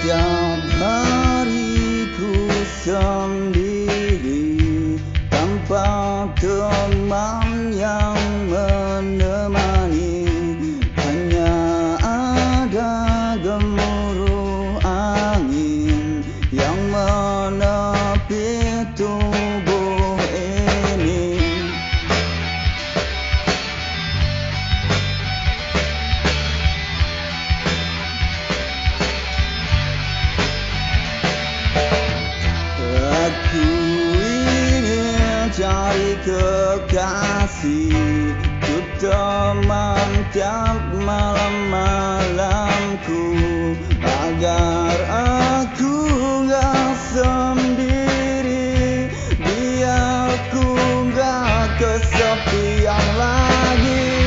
Setiap hariku sendiri Tanpa teman yang menemani. Hanya ada gemuruh angin Yang menepi tubuh Cari kekasih. Ku teman malam-malamku Agar aku gak sendiri. Biar ku gak kesepian lagi.